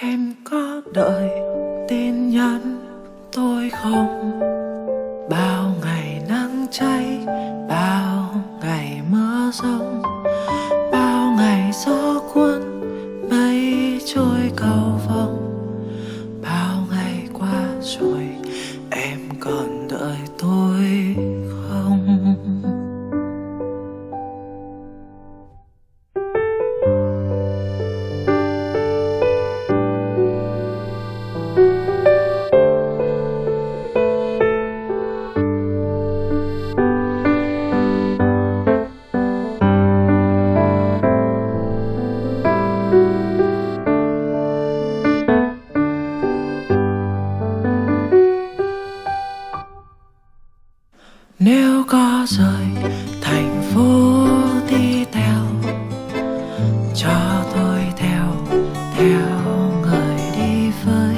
em có đợi tin nhắn tôi không? Bao ngày nắng cháy, bao ngày mưa rông. Nếu có rời thành phố đi theo, cho tôi theo theo người đi với.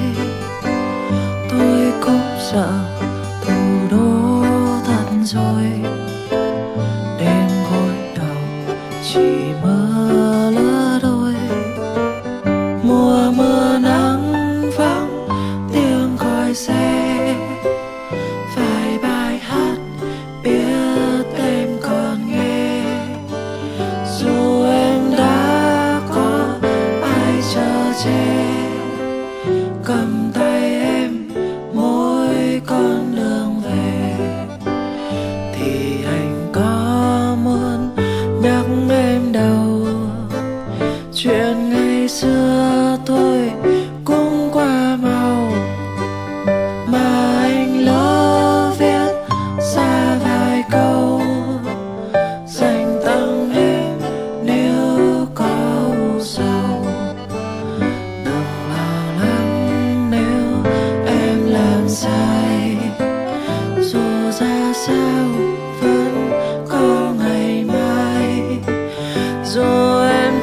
Tôi cũng sợ thủ đô thật rồi, đêm gối đầu chỉ mơ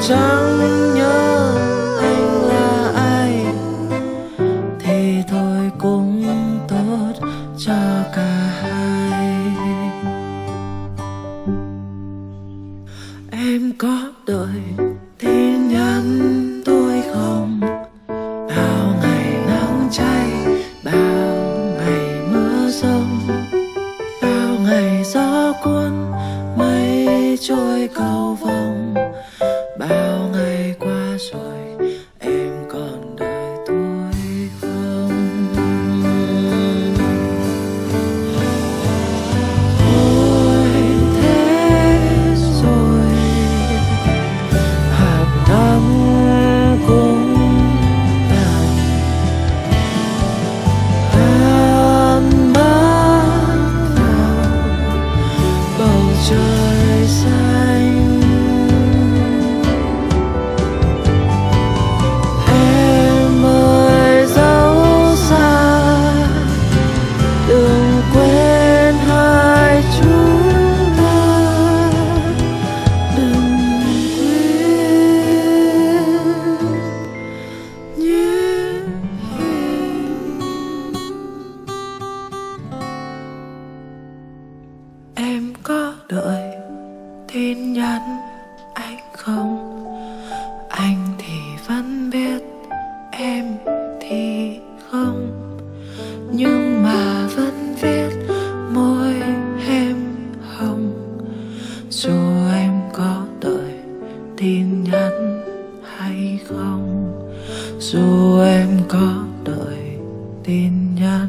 chẳng nhớ anh là ai. Thì thôi cũng tốt cho cả hai. Em có đợi tin nhắn tôi không? Bao ngày nắng cháy bao ngày mưa rông. Bao ngày gió cuốn mây trôi cầu vồng. Trời xanh đợi tin nhắn anh không? Anh thì vẫn biết em thì không. Nhưng mà vẫn viết môi em hồng. Dù em có đợi tin nhắn hay không, dù em có đợi tin nhắn.